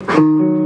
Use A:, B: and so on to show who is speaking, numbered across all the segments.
A: thank mm -hmm. you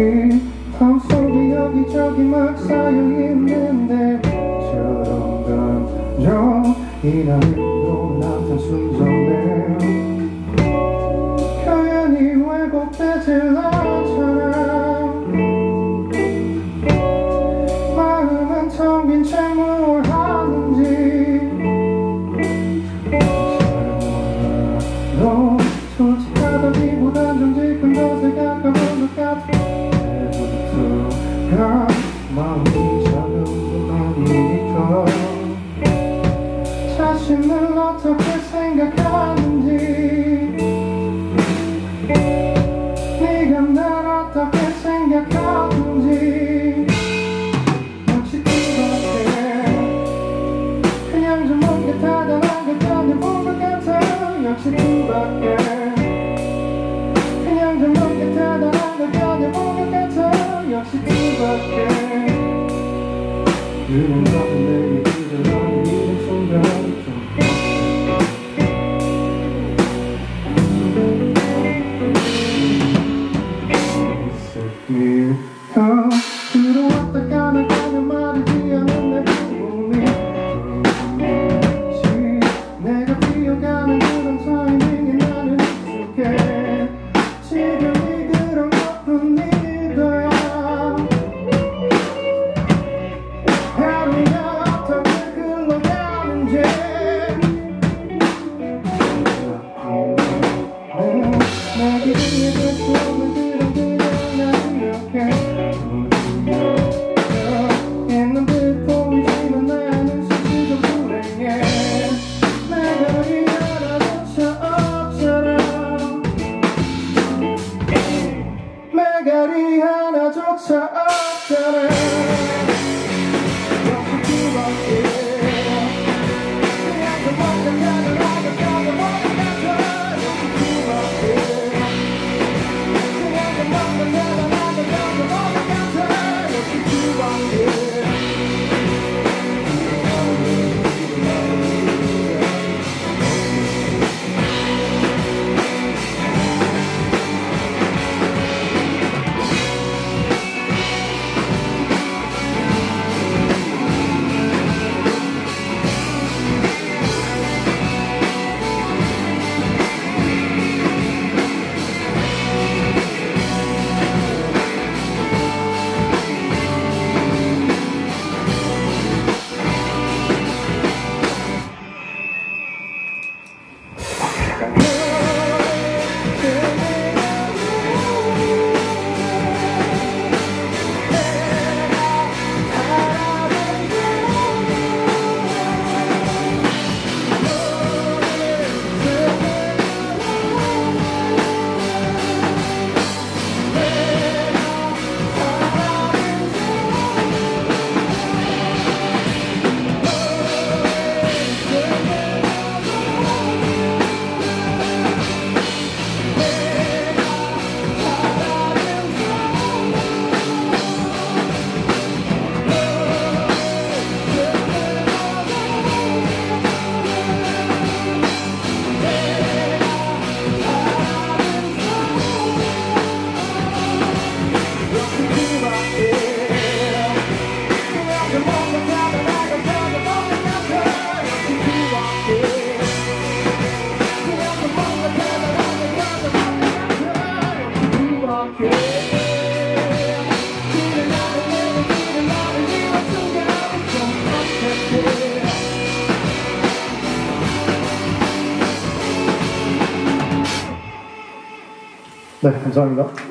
A: 그 밤속에 여기저기 막 쌓여있는데 저런 감정 이라는 항상 순정 마음이 작은 뿐아니니까 자신을 어떻게 생각하는지 네가 날 어떻게 생각하는지 역시 그렇게 그냥 좀 뭔가 다단한 것 본것 같아 역시 그밖에 그냥 하나조차 없잖아. 네 감사합니다